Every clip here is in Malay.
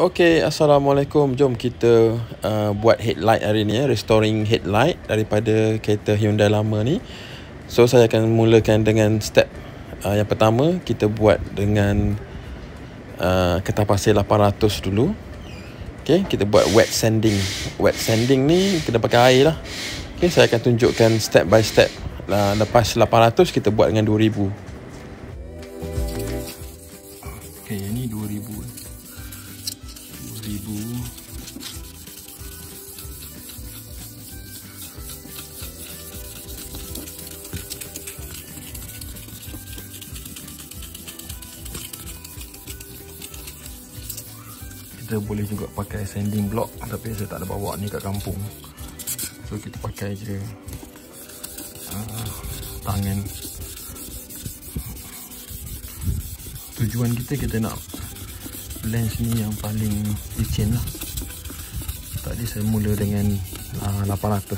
Okay, Assalamualaikum. Jom kita uh, buat headlight hari ni ya. Restoring headlight daripada kereta Hyundai lama ni. So, saya akan mulakan dengan step uh, yang pertama. Kita buat dengan uh, kertas pasir 800 dulu. Okay, kita buat wet sanding. Wet sanding ni kena pakai air lah. Okay, saya akan tunjukkan step by step. Uh, lepas 800, kita buat dengan 2000. Ribu kita boleh juga pakai sanding block tapi saya tak ada bawa ni kat kampung. So kita pakai je uh, tangan. Tujuan kita kita nak lens ni yang paling licin lah. Tadi saya mula dengan uh, 800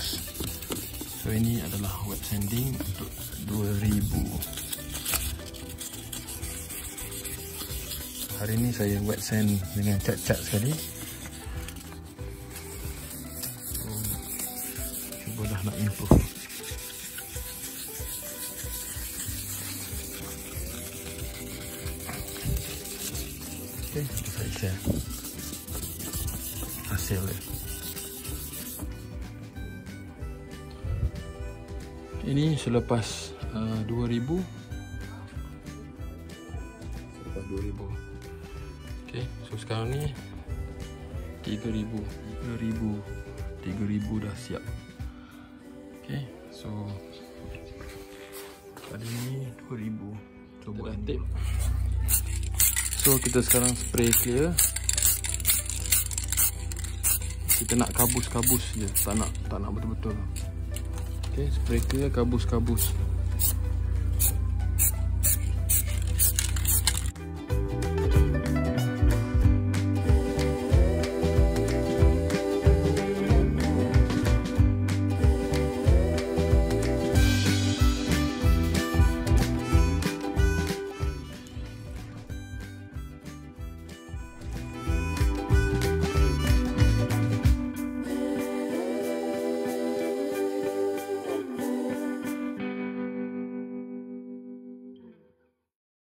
so ini adalah wet sanding untuk 2000 hari ni saya wet sand dengan cat-cat sekali. So, cuba dah nak improve Okay, saya share hasil dia. Ini selepas uh, 2000 Selepas 2000 Okay, so sekarang ni 3000 3000 3000 dah siap. Okay, so Tadi ni 2000 Coba tip So kita sekarang spray clear. Kita nak kabus-kabus je. Tak nak tak nak betul-betul. Okay spray clear kabus-kabus